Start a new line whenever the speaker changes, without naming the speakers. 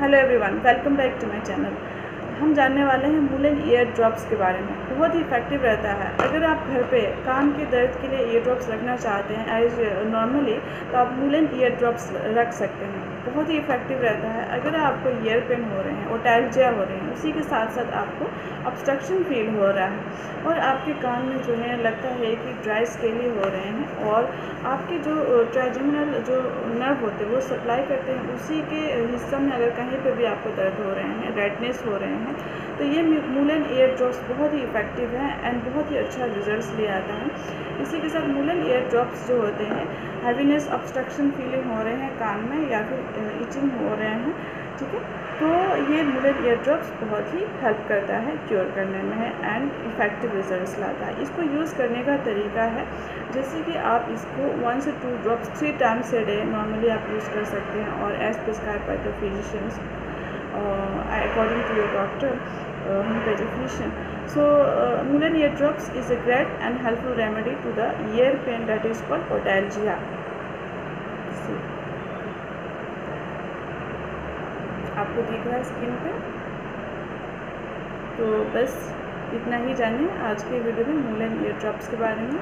hello everyone welcome back to my channel. हम जानने वाले हैं मूलन ईयर ड्रॉप्स के बारे में। बहुत ही इफ़ेक्टिव रहता है। अगर आप घर पे कान के दर्द के लिए ईयर ड्रॉप्स रखना चाहते हैं एज नॉर्मली तो आप मूलन ईयर ड्रॉप्स रख सकते हैं। बहुत ही इफ़ेक्टिव रहता है। अगर आपको ईयर पेन हो रहे हैं, और ओटैल्जिया हो रहे हैं, उसी के साथ साथ आपको ऑब्स्ट्रक्शन फील हो रहा है। और आपके कान में जो है, लगता है कि ड्राई स्केली हो रहे हैं, और आपके जो ट्राइजेमिनल जो नर्व होते हैं, वो सप्लाई करते हैं, उसी के हिस्सा में अगर कहीं पर भी आपको दर्द हो रहे हैं रेडनेस हो रहे हैं तो ये मूलन एयर ड्रॉप्स बहुत ही इफ़ेक्टिव हैं एंड बहुत ही अच्छा रिज़ल्ट ले आता है। इसी के साथ मूलन एयर ड्रॉप्स जो होते हैं हैवीनेस ऑब्स्ट्रक्शन फीलिंग हो रहे हैं कान में या फिर इचिंग हो रहे हैं, ठीक है? तो ये मूलन एयर ड्रॉप्स बहुत ही हेल्प करता है क्योर करने में है एंड इफ़ेक्टिव रिज़ल्ट लाता है। इसको यूज़ करने का तरीका है, जैसे कि आप इसको वन से two drops three times a day normally आप यूज़ कर सकते हैं और as prescribed by the physicians according to your doctor uh, pediatrician. So uh, Mulan ear drops is a great and helpful remedy to the ear pain that is called otalgia. आपको दिख रहा है skin पे तो बस इतना ही जाने आज के वीडियो में मूलन ईयर ड्रॉप्स के बारे में